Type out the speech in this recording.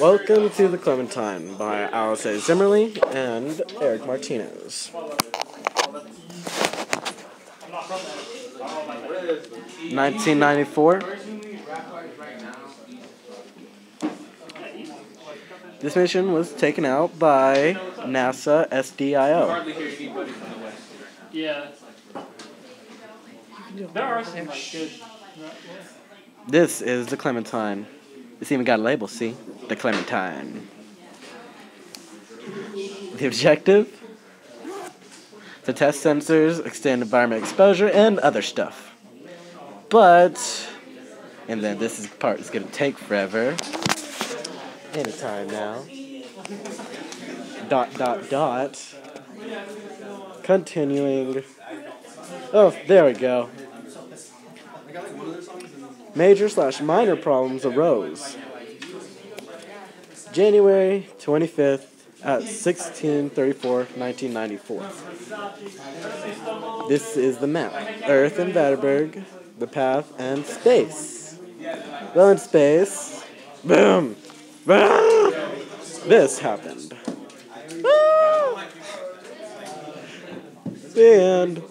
Welcome to the Clementine by Alice A. Zimmerle and Eric Martinez. Nineteen ninety four. This mission was taken out by NASA SDIO. hardly hear anybody from the west. Yeah. There are some good. This is the Clementine. It's even got a label, see? The Clementine. The objective? To test sensors, extend environment exposure, and other stuff. But, and then this is part is gonna take forever. Anytime now. Dot, dot, dot. Continuing. Oh, there we go. Major slash minor problems arose. January 25th at 1634, 1994. This is the map. Earth and Vandenberg, the path, and space. Well, in space, boom, boom, this happened. Ah! The end.